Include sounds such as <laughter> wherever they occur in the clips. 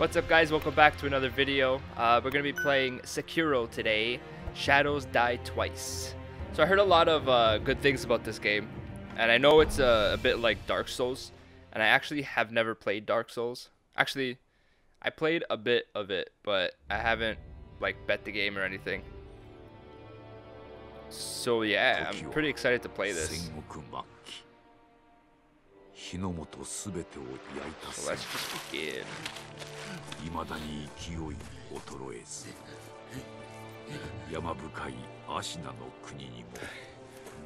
What's up guys, welcome back to another video. Uh, we're going to be playing Sekiro today, Shadows Die Twice. So I heard a lot of uh, good things about this game, and I know it's a, a, bit like Dark Souls, and I actually have never played Dark Souls. Actually, I played a bit of it, but I haven't like bet the game or anything. So yeah, I'm pretty excited to play this. 火の元すべてを焼いたせいで未だに勢い衰えず山深い芦名の国にも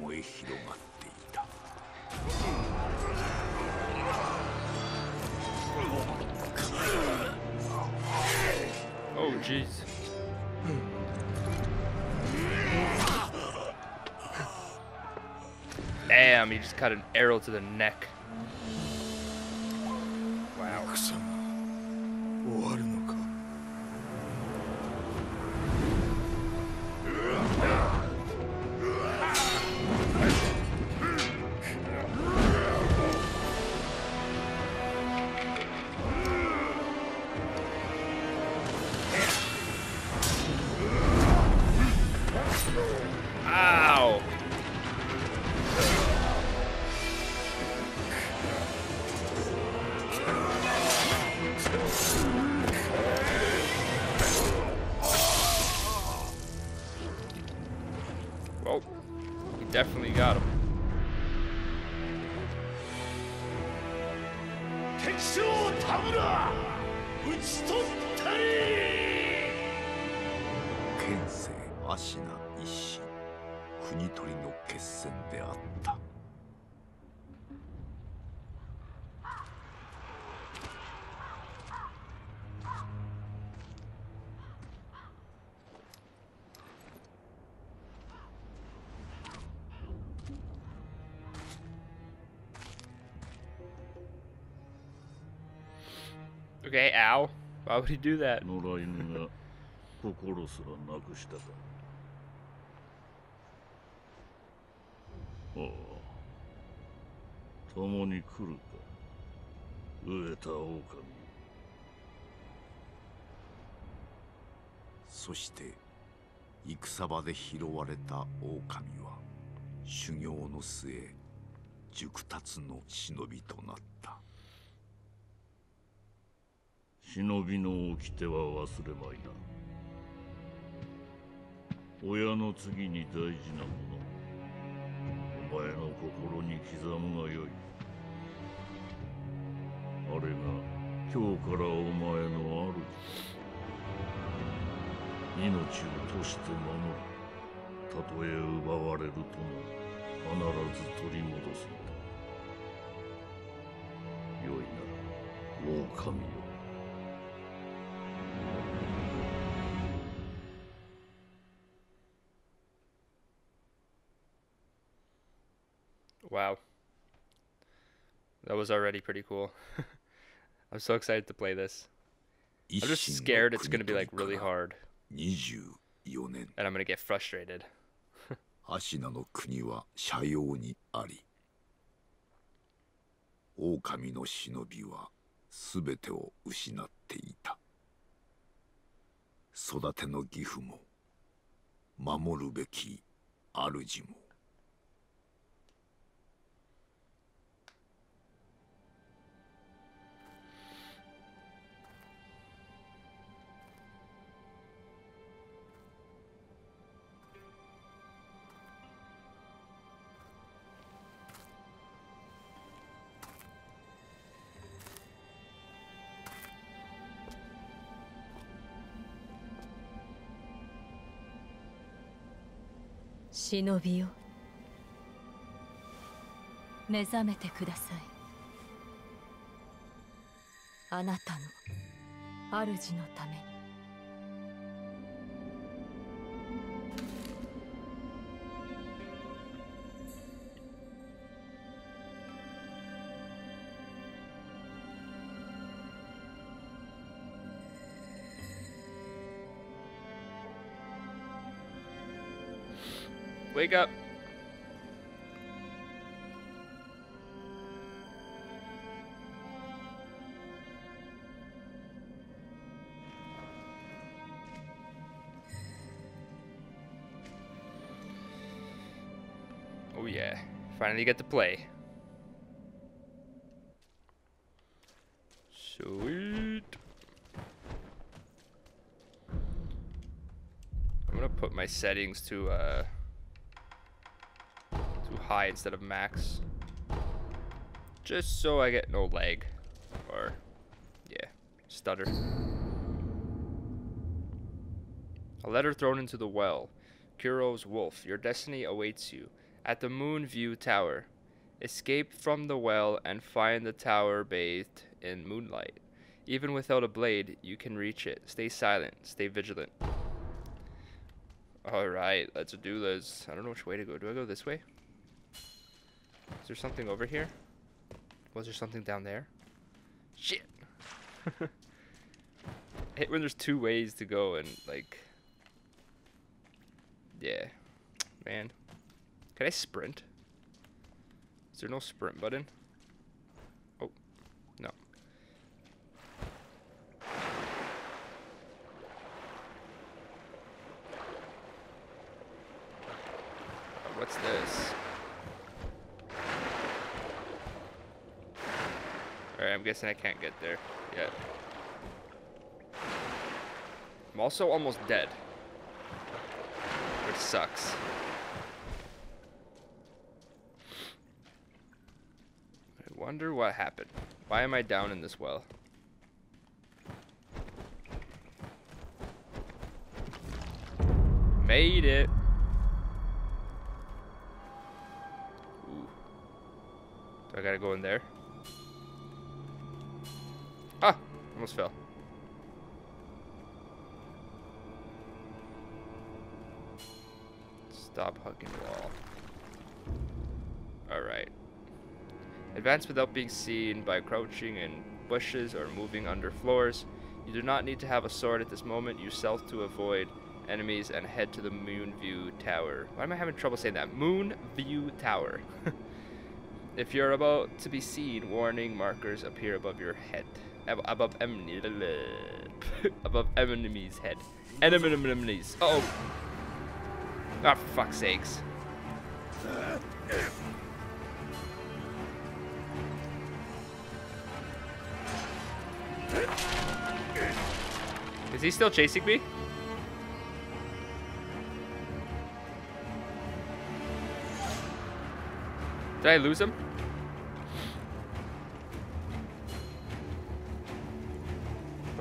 燃え広がっていた Oh, jeez. Damn, he just cut an arrow to the neck. wow. ク終わるな Okay, ow. Why would he do that? 野良犬が心すらなくしたか。ああ。共に来るか。飢えた狼。そして戦場で拾われた狼は修行の末熟達の忍びとなった。忍びの掟は忘れまいな。親の次に大事なもの。お前の心に刻むがよい。あれが今日からお前の主。命を賭して守る。たとえ奪われるとも必ず取り戻すのだ。よいな狼よ Wow. That was already pretty cool. <laughs> I'm so excited to play this. I'm just scared it's going to be like really hard. And I'm going to get frustrated. <laughs> アシナの国は斜陽にあり狼の忍びは全てを失っていた育ての義父も守るべき主も 忍びよ。目覚めてください。あなたの主のために。Wake up. Oh yeah, finally get to play. Sweet. I'm gonna put my settings to uh high instead of max. Just so I get no lag or yeah, stutter. A letter thrown into the well. Kuro's wolf, your destiny awaits you. At the Moon View Tower. Escape from the well and find the tower bathed in moonlight. Even without a blade, you can reach it. Stay silent. Stay vigilant. Alright, let's do this. I don't know which way to go. Do I go this way? Is there something over here? Was there something down there? Shit! <laughs> Hate when there's two ways to go and, like... Yeah. Man. Can I sprint? Is there no sprint button? Oh. No. What's this? Alright, I'm guessing I can't get there yet. I'm also almost dead. Which sucks. I wonder what happened. Why am I down in this well? Made it. Ooh. Do I gotta go in there? Almost fell. Stop hugging the wall. Alright. Advance without being seen by crouching in bushes or moving under floors. You do not need to have a sword at this moment. Use stealth to avoid enemies and head to the Moon View Tower. Why am I having trouble saying that? Moon View Tower. <laughs> if you're about to be seen, warning markers appear above your head. Ab above enemy, <laughs> above enemy's head. Enemies. Uh oh. Ah, for fuck's sakes. Is he still chasing me? Did I lose him?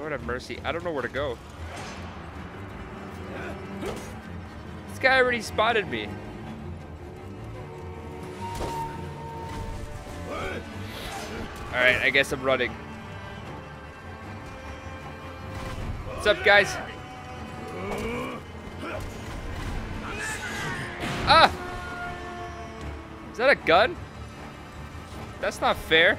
Lord have mercy. I don't know where to go. This guy already spotted me. Alright, I guess I'm running. What's up, guys? Ah! Is that a gun? That's not fair.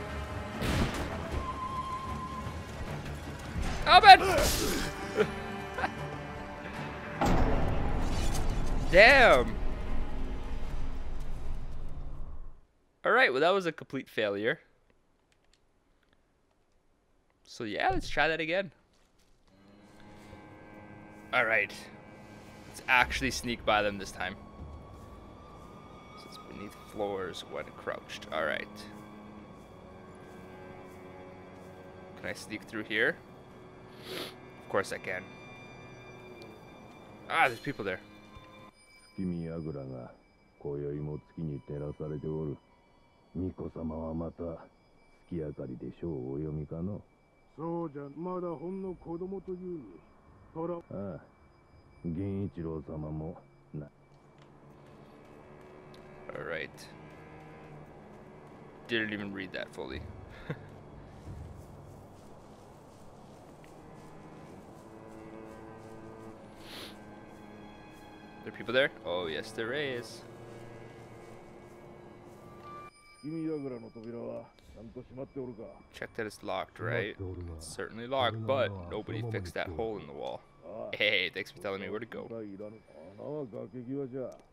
Damn! Alright, well that was a complete failure. So yeah, let's try that again. Alright. Let's actually sneak by them this time. Beneath floors when crouched. Alright. Can I sneak through here? Of course I can. Ah, there's people there. 月見櫓が今宵も月に照らされておる。巫女様はまた月明かりで書をお読みかの？そうじゃ、まだほんの子供というに。虎。ああ、源一郎様もな。Alright. Didn't even read that fully. There people there? Oh, yes, there is. Check that it's locked, right? It's certainly locked, but nobody fixed that hole in the wall. Hey, thanks for telling me where to go.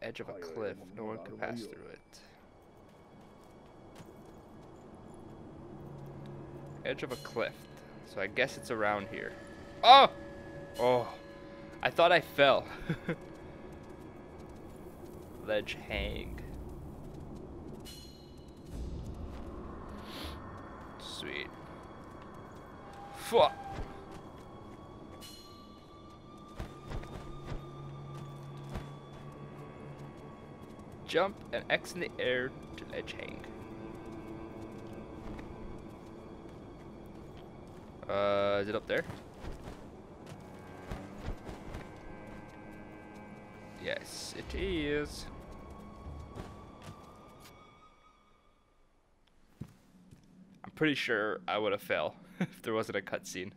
Edge of a cliff. No one can pass through it. Edge of a cliff. So I guess it's around here. Oh! Oh. I thought I fell. <laughs> Ledge hang. Sweet. Fuck. Jump and X in the air to ledge hang. Uh, is it up there? Yes, it is. Pretty sure I would have fell if there wasn't a cutscene.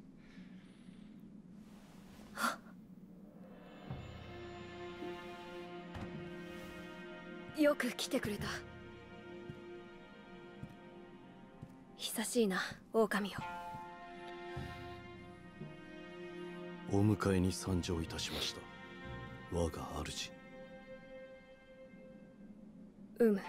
Yo く来てくれた久しいな狼よお迎えに参上いたしました我が主うむ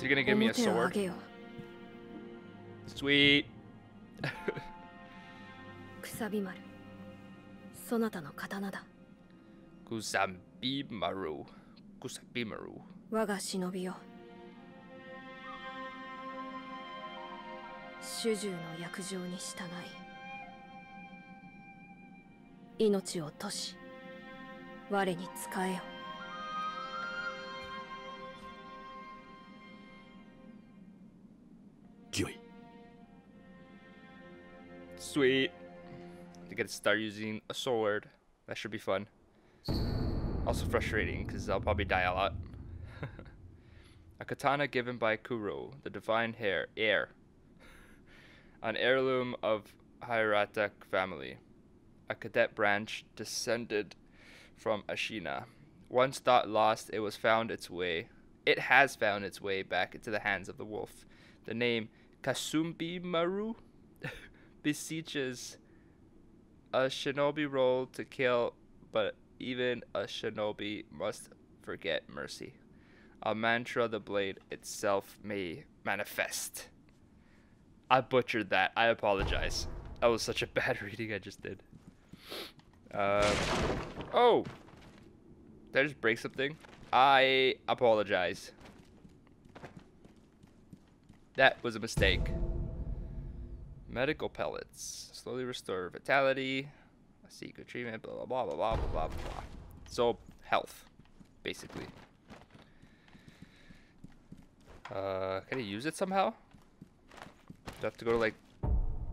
Is he gonna give me a sword? Sweet. くさび丸そなたの刀だ Kusambimaru. Kusambimaru. 我が忍びよ主従の約定に従い命を賭し我に仕えよ Sweet. To get to start using a sword. That should be fun. Also frustrating because I'll probably die a lot. <laughs> a katana given by Kuro, the divine hair, heir. An heirloom of Hirata family. A cadet branch descended from Ashina. Once thought lost, it was found its way. It has found its way back into the hands of the wolf. The name Kasumbi Maru beseeches a shinobi role to kill, but even a shinobi must forget mercy. A mantra the blade itself may manifest. I butchered that. I apologize. That was such a <laughs> bad reading I just did. Um, oh! Did I just break something? I apologize. That was a mistake. Medical pellets. Slowly restore vitality. A secret treatment. Blah, blah, blah, blah, blah, blah, blah. So, health, basically. Uh, can I use it somehow? Do I have to go to, like,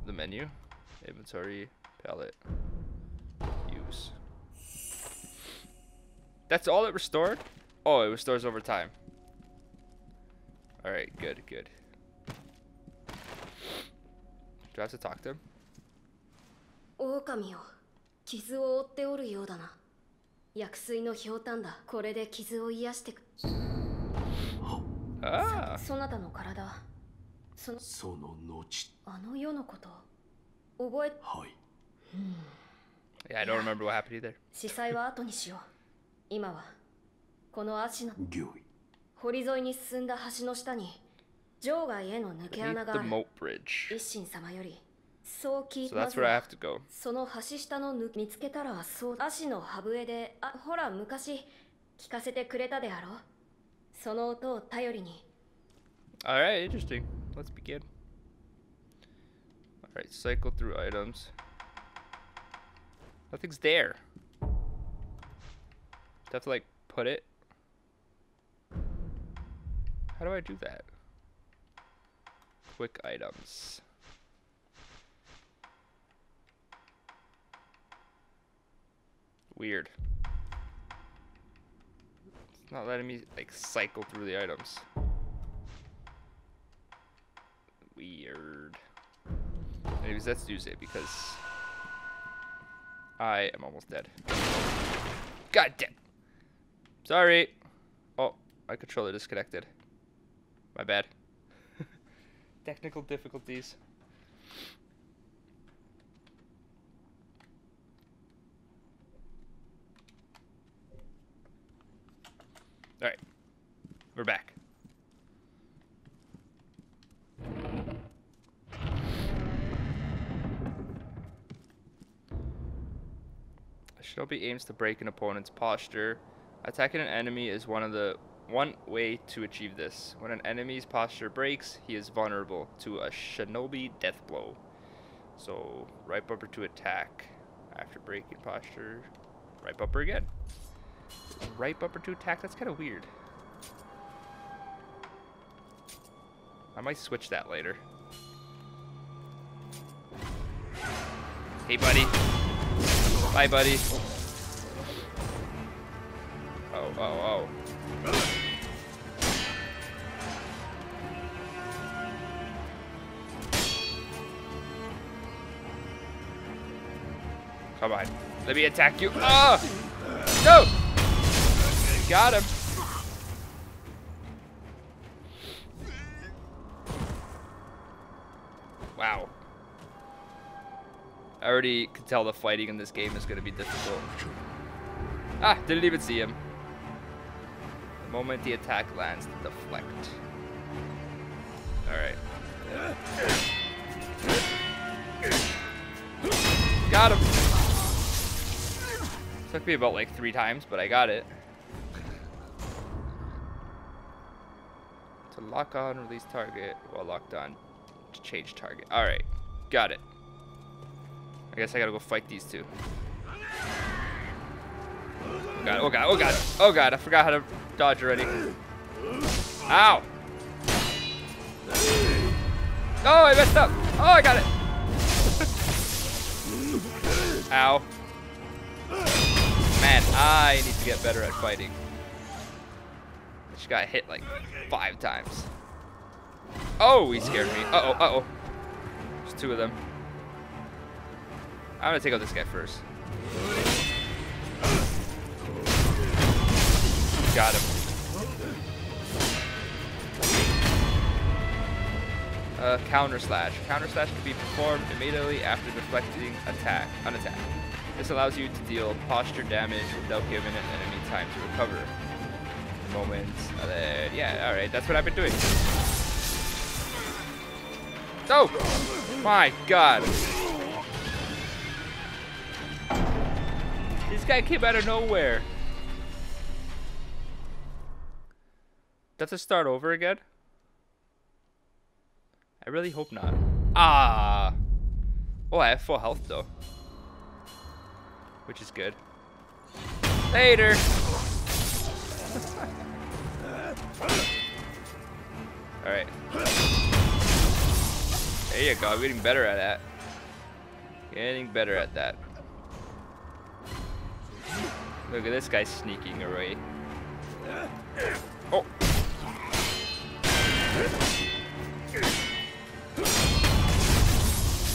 the menu? Inventory, palette, use. That's all it restored? Oh, it restores over time. Alright, good, good. Do I have to talk to him? 狼よ傷を負っておるようだな薬水のひょうたんだこれで傷を癒してく Ah! そなたの体そのその後あの世のこと覚えはい Yeah, I don't remember what happened either. 司祭は後にしよう今はこの足の御意堀沿いに進んだ橋の下に 場外への抜け Beneath 穴が the ある moat bridge. 一心様よりそう聞い So てま that's ず where I は have to go. その橋下の抜見つけたらそう足の歯笛であほら昔聞かせてくれたであろうその音を頼りに Alright, interesting. Let's begin. Alright, cycle through items. Nothing's there. Do I have to like put it? How do I do that? Quick items. Weird. It's not letting me like cycle through the items. Weird. Anyways, use it because I am almost dead. God damn. Sorry. Oh, my controller disconnected. My bad. Technical difficulties. Alright. We're back. Shinobi aims to break an opponent's posture. Attacking an enemy is one of the one way to achieve this. When an enemy's posture breaks, he is vulnerable to a Shinobi death blow. So, right bumper to attack. After breaking posture, right bumper again. Right bumper to attack, that's kind of weird. I might switch that later. Hey, buddy. Bye, buddy. Oh, oh, oh. Come on. Let me attack you. Ah! No! Got him. Wow. I already can tell the fighting in this game is going to be difficult. Ah, didn't even see him. The moment the attack lands, deflect. Alright. Got him! Took me about like three times, but I got it. To lock on, release target while locked on. To change target. Alright. Got it. I guess I gotta go fight these two. Oh god, oh god, oh god, oh god, I forgot how to dodge already. Ow! Oh, I messed up! Oh, I got it! <laughs> Ow. I need to get better at fighting. I just got hit like five times. Oh, he scared me. Uh-oh, uh-oh. There's two of them. I'm gonna take out this guy first. Got him. Uh, counter slash. Counter slash can be performed immediately after deflecting attack, an attack. This allows you to deal posture damage without giving an enemy time to recover. Moments. Uh, yeah, alright, that's what I've been doing. Oh! My god. This guy came out of nowhere. Does it start over again? I really hope not. Ah! Oh, I have full health though. Which is good. Later! Alright. There you go, I'm getting better at that. Getting better at that. Look at this guy sneaking away. Oh!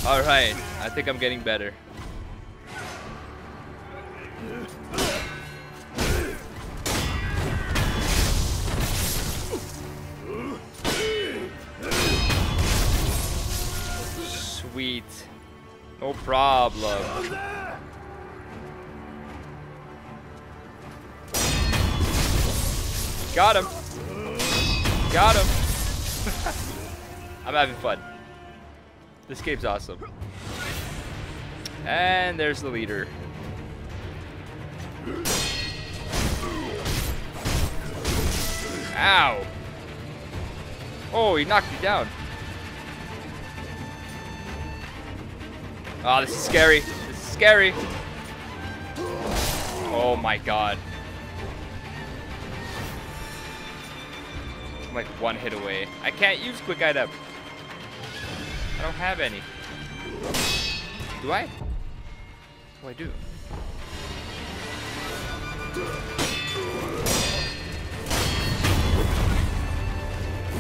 Alright, I think I'm getting better. Sweet. No problem. Got him. Got him. <laughs> I'm having fun. This game's awesome. And there's the leader. Ow. Oh, he knocked me down. Oh, this is scary. This is scary. Oh my god. I'm like one hit away. I can't use quick item. I don't have any. Do I? Oh, I do.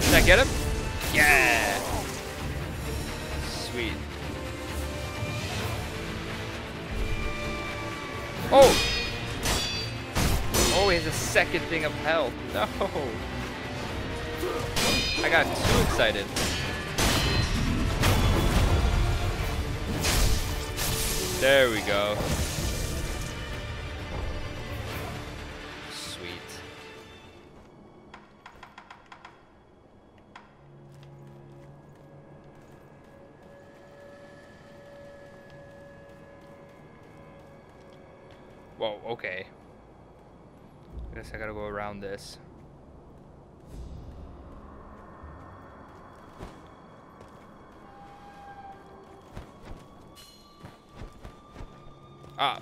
Did I get him? Yeah! Oh! Oh, he has a second thing of health. <laughs> No! I got too excited. There we go. guess I gotta go around this. Ah.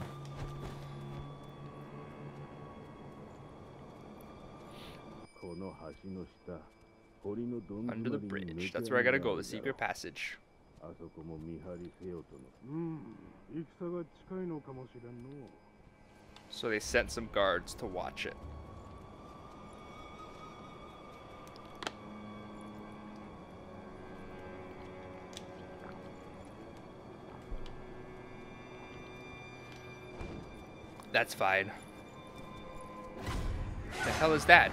Under the bridge. That's where I gotta go, the secret passage. あそこも見張りせよとのうん戦が近いのかもしれんの so they sent some guards to watch it. That's fine. The hell is that?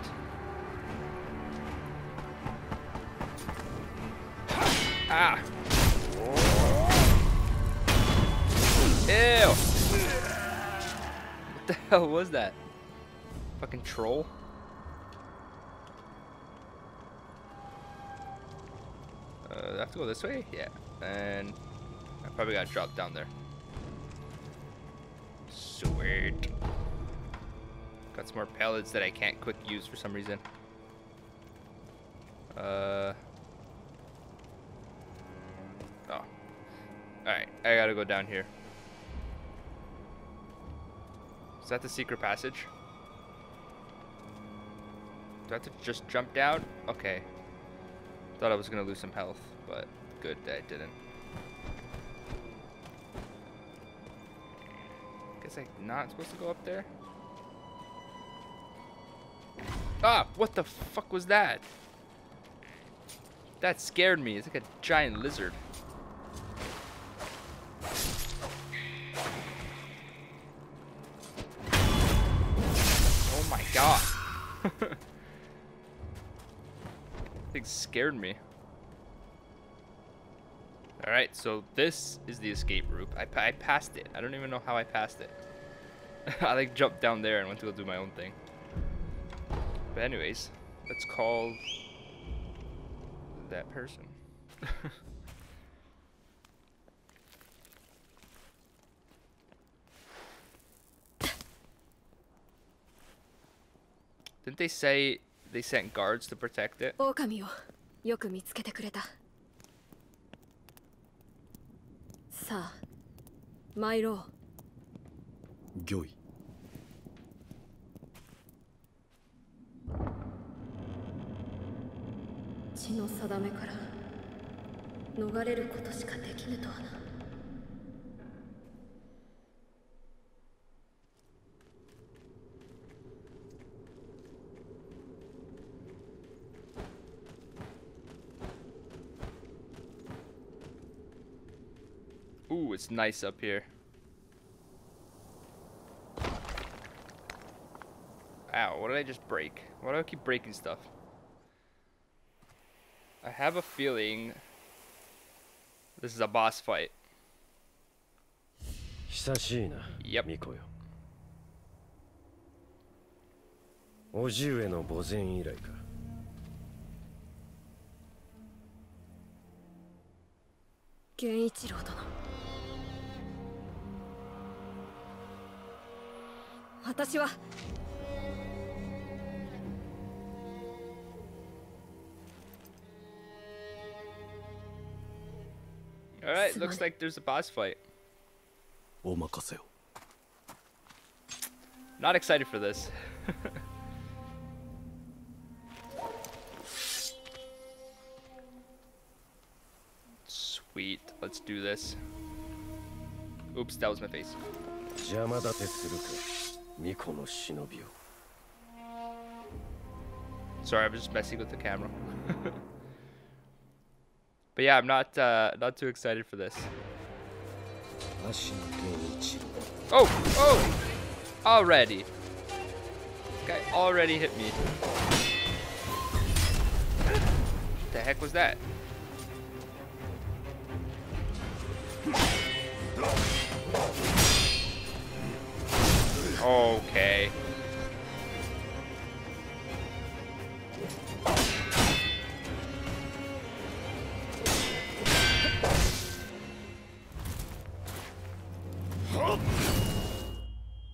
Ah! Ew! What the <laughs> hell was that? Fucking troll? Uh, I have to go this way? Yeah. And I probably got dropped down there. Sweet. Got some more pellets that I can't quick use for some reason. Uh. Oh. Alright, I gotta go down here. Is that the secret passage? Do I have to just jump down? Okay. Thought I was gonna lose some health, but good that I didn't. Guess I'm not supposed to go up there? Ah! What the fuck was that? That scared me. It's like a giant lizard. Scared me. Alright, so this is the escape route. I, I passed it. I don't even know how I passed it. <laughs> I like jumped down there and went to go do my own thing. But anyways, let's call that person. <laughs> Didn't they say they sent guards to protect it? よく見つけてくれた。さあ参ろう。御意。血の定めから逃れることしかできぬとはな「it's nice up here. Ow, what did I just break? Why do I keep breaking stuff? I have a feeling this is a boss fight. 久しいな、 Yep. ミコよ。叔父上の墓前以来か。源一郎殿 私は Alright, looks Smart. like there's a boss fight. お任せを Not excited for this. <laughs> Sweet, let's do this. Oops, that was my face. 邪魔立てするか、 ミコの忍びを。 Sorry, I was just messing with the camera. <laughs> but yeah, I'm not uh, not too excited for this. 足の源一郎。 Oh, oh, already. Guy already hit me. The heck was that? Okay.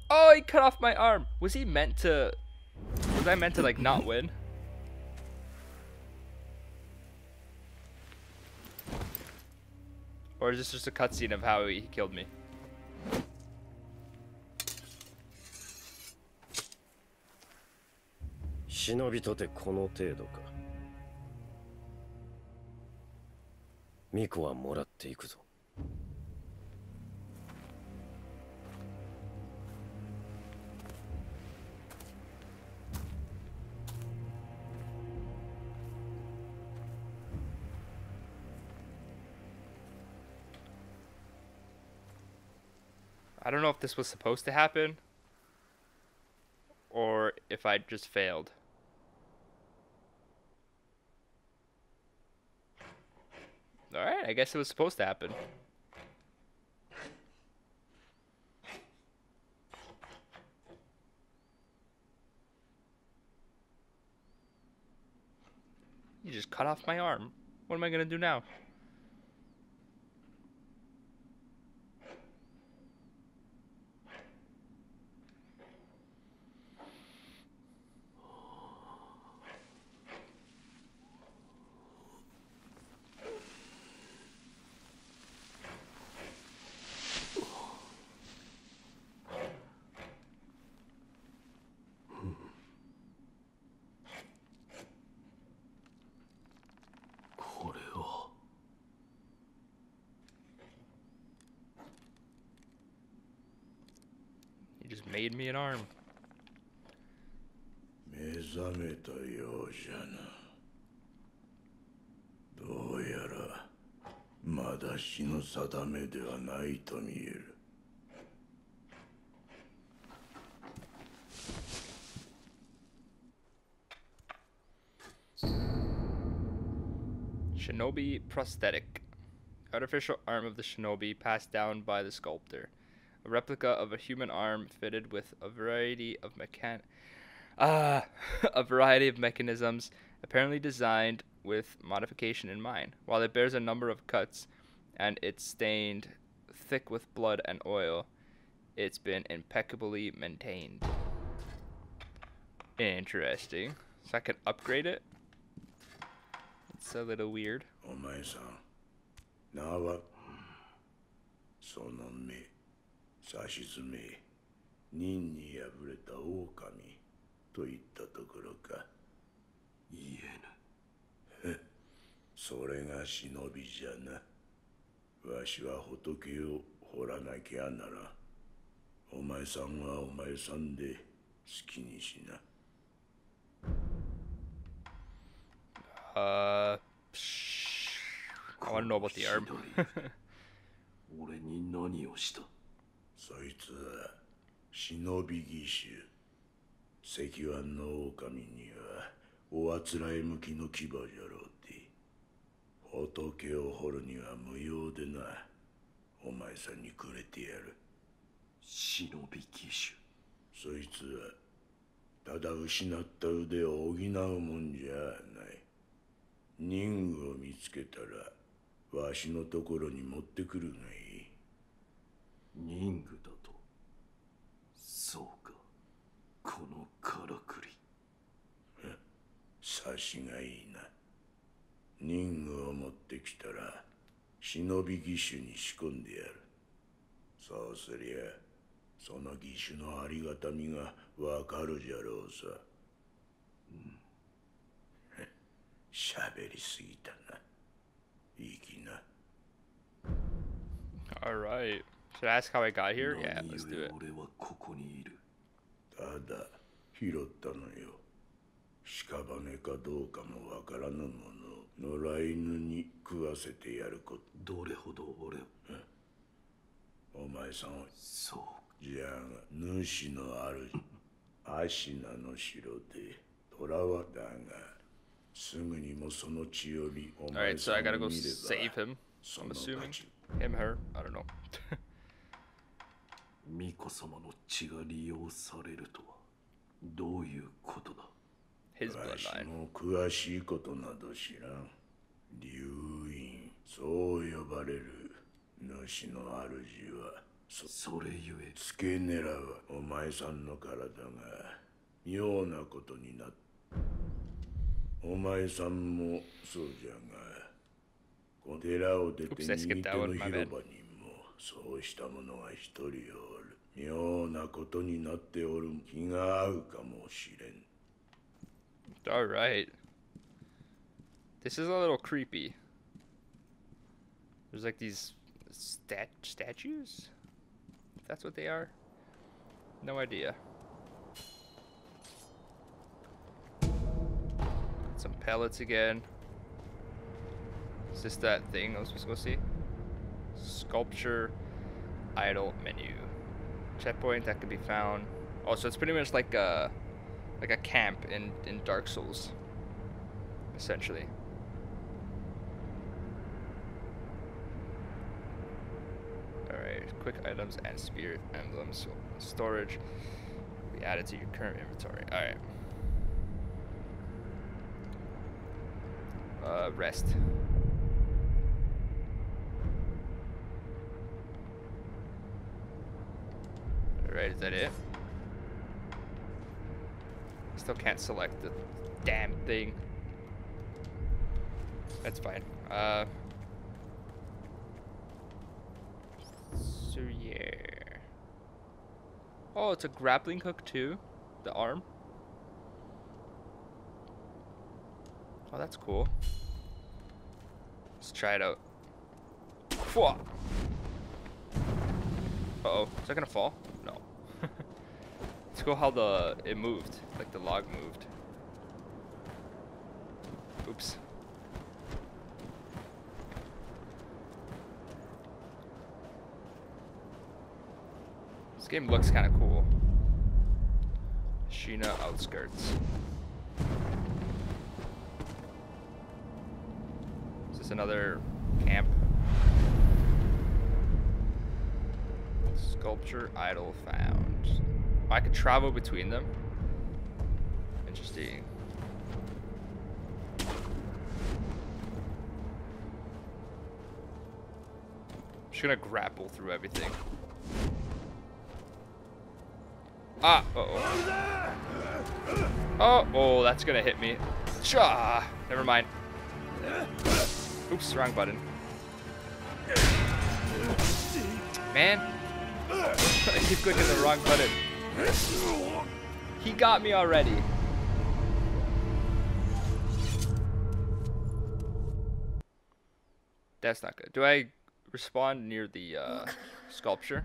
Oh, he cut off my arm. Was he meant to? Was I meant to like not win? Or is this just a cutscene of how he killed me? 忍びとてこの程度か巫女はもらっていくぞ I don't know if this was supposed to happen or if I just failed. Alright, I guess it was supposed to happen. You just cut off my arm. What am I gonna do now? made me an arm. Shinobi prosthetic. Artificial arm of the shinobi passed down by the sculptor A replica of a human arm fitted with a variety of mechan ah, <laughs> a variety of mechanisms apparently designed with modification in mind. While it bears a number of cuts and it's stained thick with blood and oil, it's been impeccably maintained. Interesting. So I can upgrade it? It's a little weird. お前さん名はその目 指し詰め任に敗れた狼といったところか。言えぬ。それが忍びじゃな。わしは仏を掘らなきゃならお前さんはお前さんで好きにしな。Uh, psh, I want to know about the arm. 俺に何をした？そいつ。は忍び義手。石腕の狼にはおあつらえ向きの牙じゃろうて。仏を掘るには無用でなお前さんにくれてやる。忍び義そいつはただ失った腕を補うもんじゃない。任具を見つけたらわしのところに持ってくるがいい。手任具だと？そうか。このからくり。察しがいいな。任具を持ってきたら忍び義手に仕込んでやる。そうすりゃその義手のありがたみがわかるじゃろうさ。喋りすぎたな。いいきな。Alright. Should I ask how I got here? Yeah, 何 let's 故 do it. 俺はここにいるただ拾ったのよ屍かどうかもわからぬもの野良犬に食わせてやることどれほど俺お前さんはそうじゃが主の主アシナの城で虎はだがすぐにもその血よりお Alright, 前 so さ I ん gotta を go 見れ save ば him. そ I'm の assuming. 価値 Him, her? I don't know. <laughs> 巫女様の血が利用されるとはどういうことだ？Bloodline. も詳しいことなど知らん流院そう呼ばれる主の主はそれゆえ付け狙はお前さんの体が妙なことになっお前さんもそうじゃが寺を出て右手の広.場にもそうした者が一人おる妙なことになっておる気が合うかもしれん All right. This is a little creepy. There's like these stat statues. If that's what they are. No idea. Some pellets again. Is this that thing I was supposed to go see? Sculptor's Idol menu. Checkpoint that could be found. Oh, so it's pretty much like a like a camp in in Dark Souls, essentially. All right, quick items and spirit emblems storage. Be added to your current inventory. All right. Uh, rest. Right, is that it? Still can't select the damn thing. That's fine. Uh. So yeah. Oh, it's a grappling hook too. The arm. Oh, that's cool. Let's try it out. Fwah! Uh oh, is that gonna fall? No. <laughs> Let's go how the it moved, like the log moved. Oops. This game looks kind of cool. Ashina outskirts. Is this another camp? Sculptor's Idol found. I could travel between them. Interesting. I'm Just gonna grapple through everything. Ah, uh oh. Oh, oh, that's gonna hit me. Cha! Never mind. Oops, wrong button. Man, <laughs> I keep clicking the wrong button. He got me already. That's not good. Do I respond near the uh, sculpture?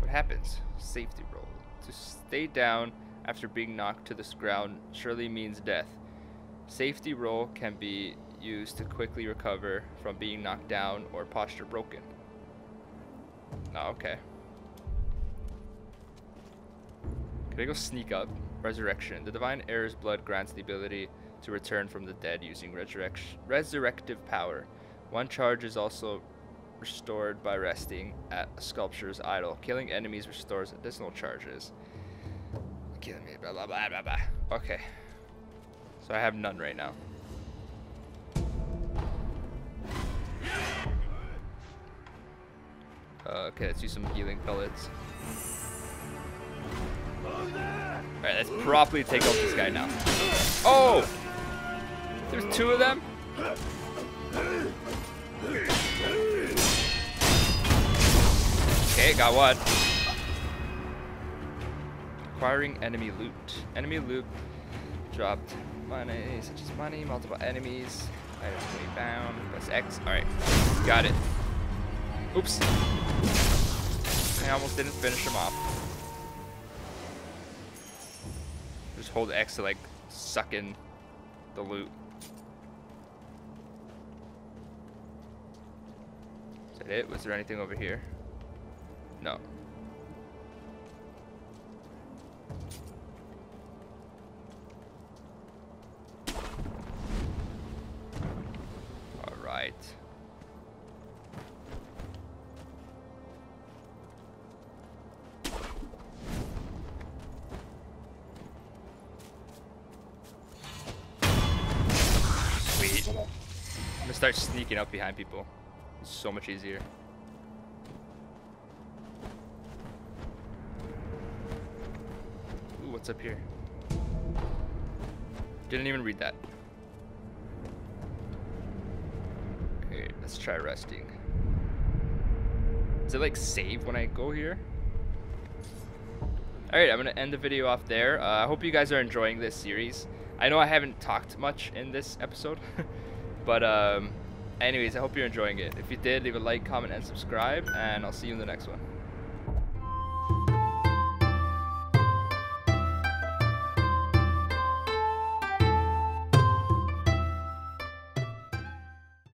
What happens? Safety roll. To stay down after being knocked to the ground surely means death. Safety roll can be used to quickly recover from being knocked down or posture broken. Oh, okay. Can I go sneak up? Resurrection. The divine heir's blood grants the ability to return from the dead using resurrection resurrective power. One charge is also restored by resting at a Sculptor's Idol. Killing enemies restores additional charges. Me, blah blah blah blah blah. Okay. So I have none right now. Uh, okay, let's use some healing pellets. Alright, let's properly take out this guy now. Oh! There's two of them? Okay, got one. Acquiring enemy loot. Enemy loot dropped money, such as money, multiple enemies, items be bound, press X. Alright, got it. Oops. I almost didn't finish him off. Just hold X to like suck in the loot. Is that it? Was there anything over here? No. Start sneaking up behind people. It's so much easier. Ooh, what's up here? Didn't even read that. Okay, let's try resting. Does it like save when I go here? Alright, I'm going to end the video off there. Uh, I hope you guys are enjoying this series. I know I haven't talked much in this episode. <laughs> but um, anyways, I hope you're enjoying it. If you did, leave a like, comment, and subscribe. And I'll see you in the next one.